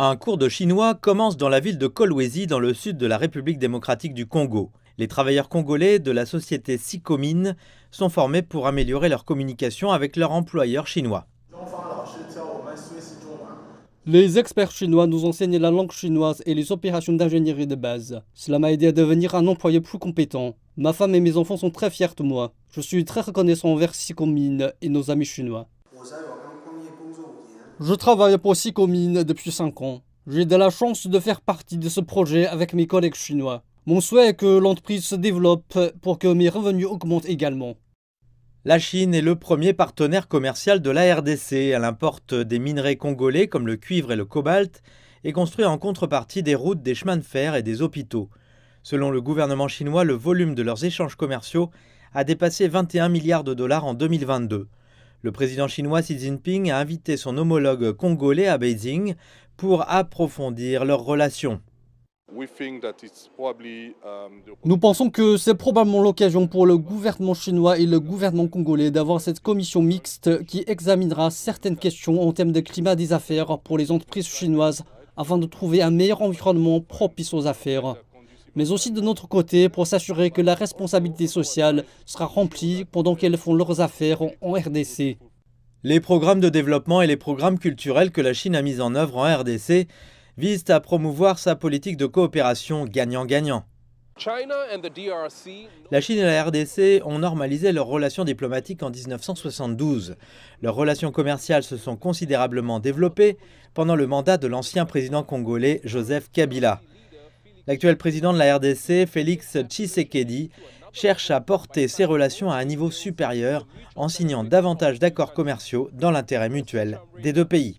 Un cours de chinois commence dans la ville de Kolwezi, dans le sud de la République démocratique du Congo. Les travailleurs congolais de la société Sicomine sont formés pour améliorer leur communication avec leur employeur chinois. Les experts chinois nous enseignent la langue chinoise et les opérations d'ingénierie de base. Cela m'a aidé à devenir un employé plus compétent. Ma femme et mes enfants sont très fiers de moi. Je suis très reconnaissant envers Sicomine et nos amis chinois. Je travaille pour Sicomine depuis 5 ans. J'ai de la chance de faire partie de ce projet avec mes collègues chinois. Mon souhait est que l'entreprise se développe pour que mes revenus augmentent également. La Chine est le premier partenaire commercial de la RDC. Elle importe des minerais congolais comme le cuivre et le cobalt et construit en contrepartie des routes, des chemins de fer et des hôpitaux. Selon le gouvernement chinois, le volume de leurs échanges commerciaux a dépassé 21 milliards de dollars en 2022. Le président chinois Xi Jinping a invité son homologue congolais à Beijing pour approfondir leurs relations. Nous pensons que c'est probablement l'occasion pour le gouvernement chinois et le gouvernement congolais d'avoir cette commission mixte qui examinera certaines questions en termes de climat des affaires pour les entreprises chinoises afin de trouver un meilleur environnement propice aux affaires mais aussi de notre côté pour s'assurer que la responsabilité sociale sera remplie pendant qu'elles font leurs affaires en RDC. Les programmes de développement et les programmes culturels que la Chine a mis en œuvre en RDC visent à promouvoir sa politique de coopération gagnant-gagnant. La Chine et la RDC ont normalisé leurs relations diplomatiques en 1972. Leurs relations commerciales se sont considérablement développées pendant le mandat de l'ancien président congolais Joseph Kabila. L'actuel président de la RDC, Félix Tshisekedi, cherche à porter ses relations à un niveau supérieur en signant davantage d'accords commerciaux dans l'intérêt mutuel des deux pays.